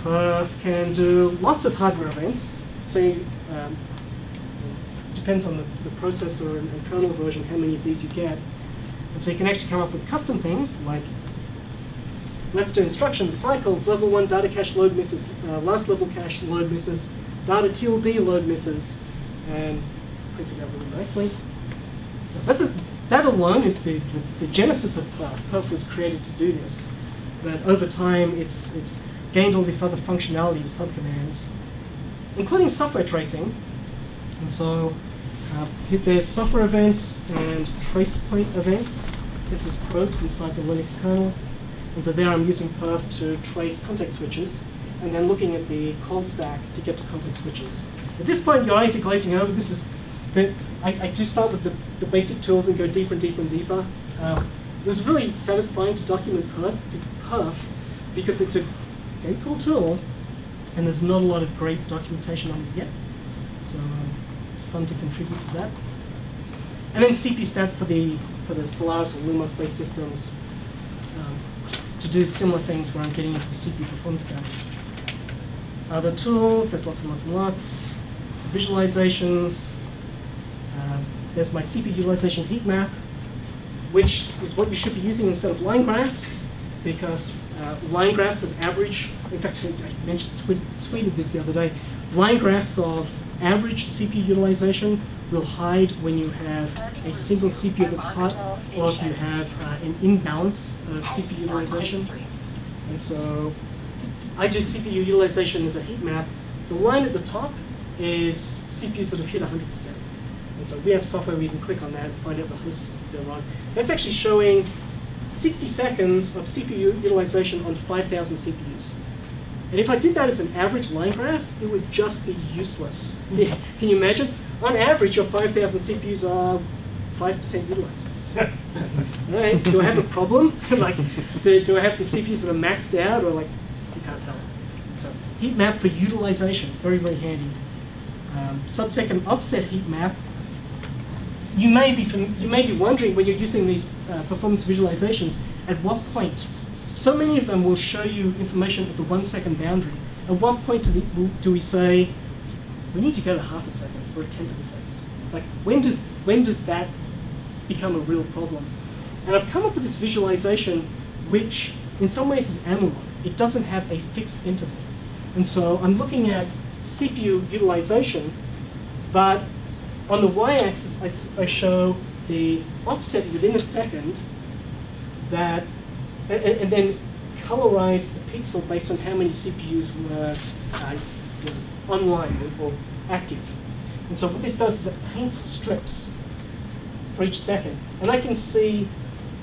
Perf can do lots of hardware events. So um, depends on the, the processor and, and kernel version how many of these you get. And so you can actually come up with custom things like let's do instruction cycles, level one data cache load misses, uh, last level cache load misses, data TLB load misses, and prints it out really nicely. So that's a, that alone is the, the, the genesis of uh, Perf was created to do this. But over time, it's, it's gained all this other functionality, subcommands, including software tracing. And so uh, there's software events and trace point events. This is probes inside the Linux kernel. And so there I'm using perf to trace context switches and then looking at the call stack to get to context switches. At this point, your eyes are glazing over. This is, I, I just start with the, the basic tools and go deeper and deeper and deeper. Uh, it was really satisfying to document perf, perf because it's a very cool tool and there's not a lot of great documentation on it yet. So um, it's fun to contribute to that. And then cpustat for the, for the Solaris or illumos based systems um, to do similar things where I'm getting into the CPU performance counts. Other tools, there's lots and lots and lots. Visualizations. Uh, there's my CPU utilization heat map, which is what you should be using instead of line graphs, because uh, line graphs of average, in fact, I mentioned, tweet, tweeted this the other day, line graphs of average CPU utilization will hide when you have a single CPU that's hot or if you have uh, an imbalance of CPU utilization. And so I do CPU utilization as a heat map. The line at the top is CPUs that have hit 100%. And so we have software you can click on that and find out the hosts they're on. That's actually showing 60 seconds of CPU utilization on 5,000 CPUs. And if I did that as an average line graph, it would just be useless. Can you imagine? On average, your 5,000 CPUs are 5% utilized. right? Do I have a problem? like, do, do I have some CPUs that are maxed out, or like, you can't tell. So, heat map for utilization, very, very handy. Um, sub-second offset heat map. You may be you may be wondering when you're using these uh, performance visualizations at what point. So many of them will show you information at the one second boundary. At what point do, the, do we say we need to go to half a second or a tenth of a second? Like when does when does that become a real problem? And I've come up with this visualization which in some ways is analog. It doesn't have a fixed interval. And so I'm looking at CPU utilization, but on the y-axis I, I show the offset within a second that, and, and, then colorize the pixel based on how many CPUs were uh, online or active. And so what this does is it paints strips for each second. And I can see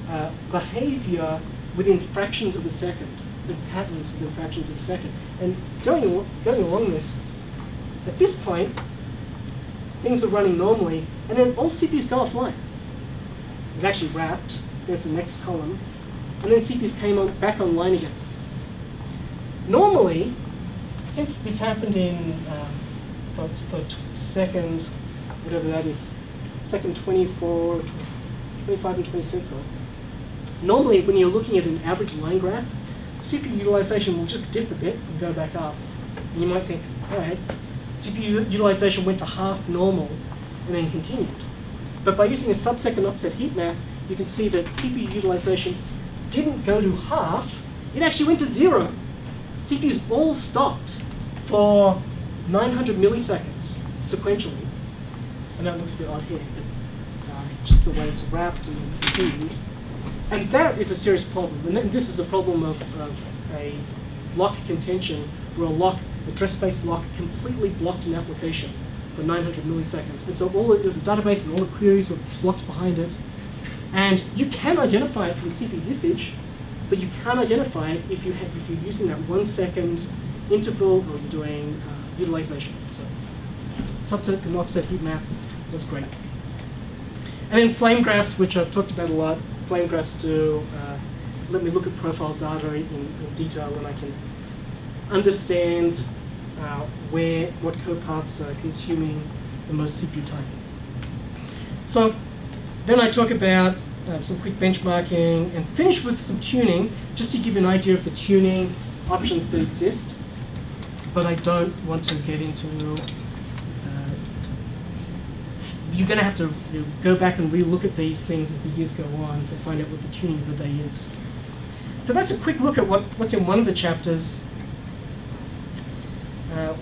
uh, behavior within fractions of a second and patterns within fractions of a second. And going, going along this, at this point, things are running normally, and then all CPUs go offline. We've actually wrapped, there's the next column, and then CPUs came on, back online again. Normally, since this happened in um, for, for second, whatever that is, second 24, 25 and 26, or normally when you're looking at an average line graph, CPU utilization will just dip a bit and go back up. And you might think, all right, CPU utilization went to half normal and then continued. But by using a sub-second offset heat map, you can see that CPU utilization didn't go to half, it actually went to zero. CPUs all stopped for 900 milliseconds sequentially. And that looks a bit odd here, but uh, just the way it's wrapped and continued. And that is a serious problem. And this is a problem of, of a lock contention where a lock, address space lock, completely blocked an application for 900 milliseconds. And so all there's a database and all the queries were blocked behind it. And you can identify it from CPU usage, but you can't identify it if, you if you're using that one second interval or you're doing uh, utilization. So sub-second offset heat map was great. And then flame graphs, which I've talked about a lot. Flame graphs do uh, let me look at profile data in, in detail and I can understand uh, where, what code paths are consuming the most CPU time. So then I talk about uh, some quick benchmarking and finish with some tuning, just to give you an idea of the tuning options that exist. But I don't want to get into uh, you're going to have to you know, go back and re-look at these things as the years go on to find out what the tuning of the day is. So that's a quick look at what, what's in one of the chapters. Uh,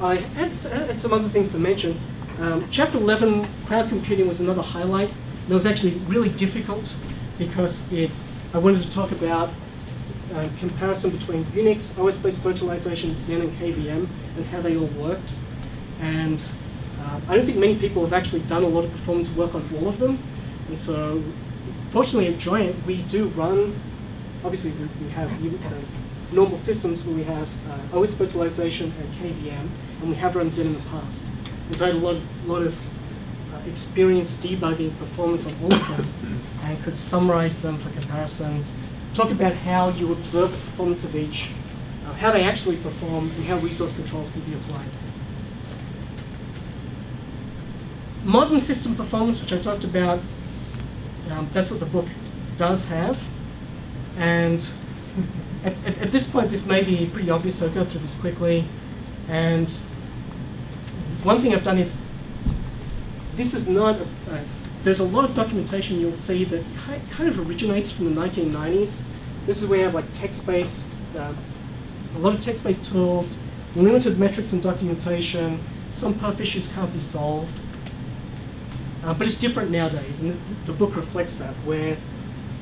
I had, had, some other things to mention. Um, chapter 11, cloud computing, was another highlight. And it was actually really difficult because it, I wanted to talk about uh, comparison between Unix, OS-based virtualization, Xen, and KVM, and how they all worked. And uh, I don't think many people have actually done a lot of performance work on all of them. And so, fortunately at Joyent, we do run, obviously we, we have uh, normal systems where we have uh, OS virtualization and KVM, and we have run Xen in the past. And so I had a lot of, lot of uh, experience debugging performance on all of them, and could summarize them for comparison, talk about how you observe the performance of each, uh, how they actually perform, and how resource controls can be applied. modern system performance, which I talked about, um, that's what the book does have. And at, at, at, this point, this may be pretty obvious, so I'll go through this quickly. And one thing I've done is, this is not, a, uh, there's a lot of documentation you'll see that kind of originates from the 1990s. This is where you have like text-based, uh, a lot of text-based tools, limited metrics and documentation, some perf issues can't be solved. Uh, but it's different nowadays, and the, the book reflects that, where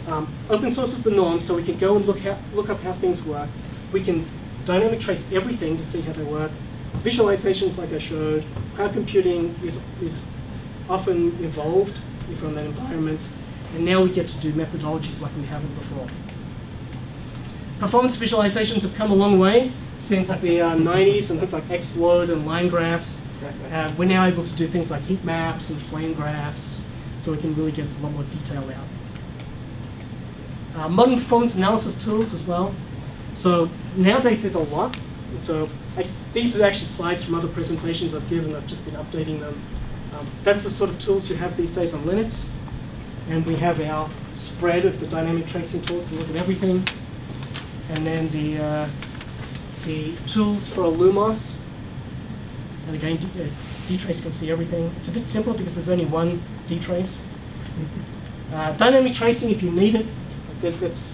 um, open source is the norm, so we can go and look, how, look up how things work. We can dynamic trace everything to see how they work. Visualizations, like I showed, cloud computing is, is often involved in that environment, and now we get to do methodologies like we haven't before. Performance visualizations have come a long way since the uh, 90s and things like Xload and line graphs. Uh, we're now able to do things like heat maps and flame graphs, so we can really get a lot more detail out. Uh, modern performance analysis tools as well. So nowadays there's a lot. And so I, these are actually slides from other presentations I've given. I've just been updating them. Um, that's the sort of tools you have these days on Linux. And we have our spread of the dynamic tracing tools to look at everything. And then the, uh, the tools for illumos and again, uh, dtrace can see everything. It's a bit simpler because there's only one dtrace. Uh, dynamic tracing, if you need it, that, that's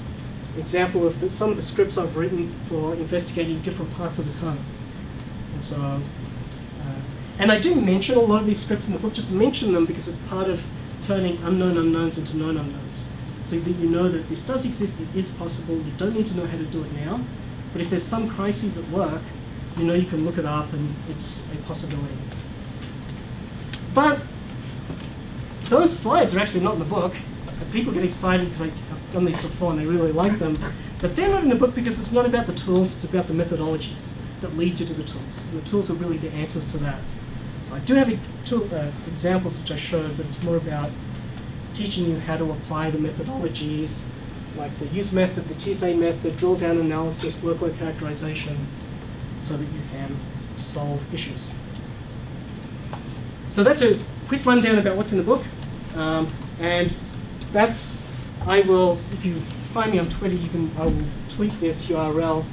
an example of the, some of the scripts I've written for investigating different parts of the code. And so, and I do mention a lot of these scripts in the book, just mention them because it's part of turning unknown unknowns into known unknowns. So that you know that this does exist, it is possible, you don't need to know how to do it now, but if there's some crises at work, you know you can look it up and it's a possibility. But those slides are actually not in the book. People get excited because I've done these before and they really like them. But they're not in the book because it's not about the tools, it's about the methodologies that lead you to the tools. And the tools are really the answers to that. I do have two uh, examples which I showed, but it's more about teaching you how to apply the methodologies, like the use method, the TSA method, drill down analysis, workload characterization, so that you can solve issues. So that's a quick rundown about what's in the book. Um, and that's, I will, if you find me on Twitter, you can, I will tweet this URL.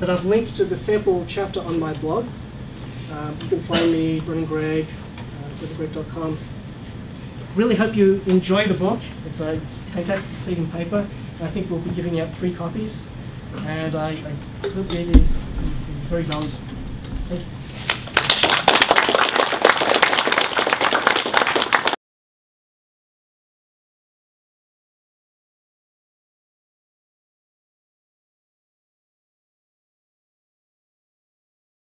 But I've linked to the sample chapter on my blog. Um, you can find me, Brendan Gregg, uh. Really hope you enjoy the book. It's a it's fantastic seeding paper. I think we'll be giving out three copies. And I, I hope it is, is very valuable. Thank you.